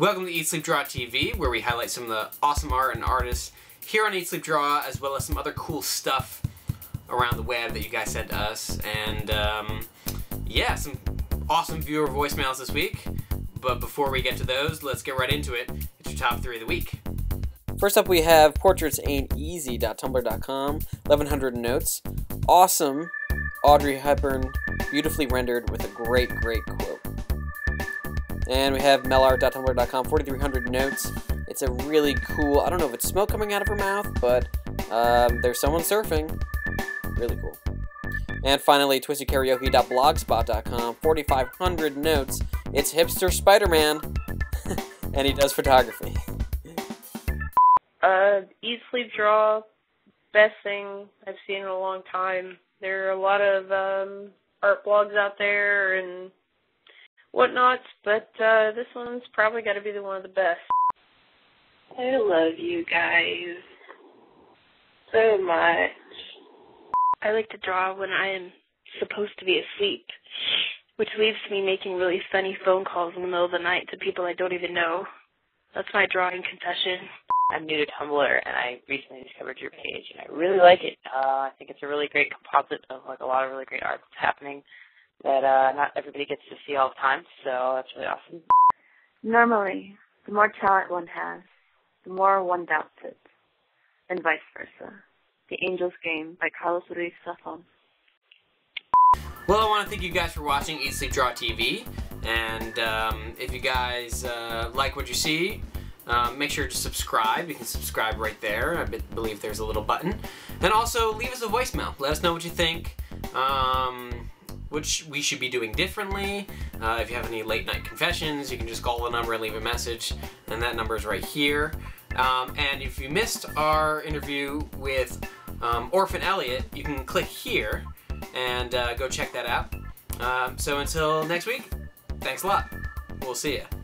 Welcome to Eat Sleep Draw TV, where we highlight some of the awesome art and artists here on Eat Sleep Draw, as well as some other cool stuff around the web that you guys sent us. And um, yeah, some awesome viewer voicemails this week. But before we get to those, let's get right into it. It's your top three of the week. First up, we have portraits ain't easy.tumblr.com, 1100 notes. Awesome Audrey Hepburn, beautifully rendered with a great, great quote. And we have melart.tumblr.com, 4300 notes. It's a really cool, I don't know if it's smoke coming out of her mouth, but um, there's someone surfing. Really cool. And finally, twistedkaraoke.blogspot.com, 4500 notes. It's hipster Spider-Man, and he does photography. Uh, Eat, Sleep, Draw, best thing I've seen in a long time. There are a lot of um, art blogs out there and whatnots, but uh, this one's probably got to be the one of the best. I love you guys so much. I like to draw when I am supposed to be asleep, which leads to me making really funny phone calls in the middle of the night to people I don't even know. That's my drawing confession. I'm new to Tumblr, and I recently discovered your page, and I really like it. Uh, I think it's a really great composite of like a lot of really great art that's happening that uh, not everybody gets to see all the time. So that's really awesome. Normally, the more talent one has, the more one doubts it, and vice versa. The Angel's Game by Carlos Ruiz Zafón. Well, I want to thank you guys for watching Eat Sleep Draw TV. And um, if you guys uh, like what you see, um, make sure to subscribe. You can subscribe right there. I believe there's a little button. And also, leave us a voicemail. Let us know what you think. Um, which we should be doing differently. Uh, if you have any late night confessions, you can just call the number and leave a message, and that number is right here. Um, and if you missed our interview with um, Orphan Elliot, you can click here and uh, go check that out. Um, so until next week, thanks a lot. We'll see you.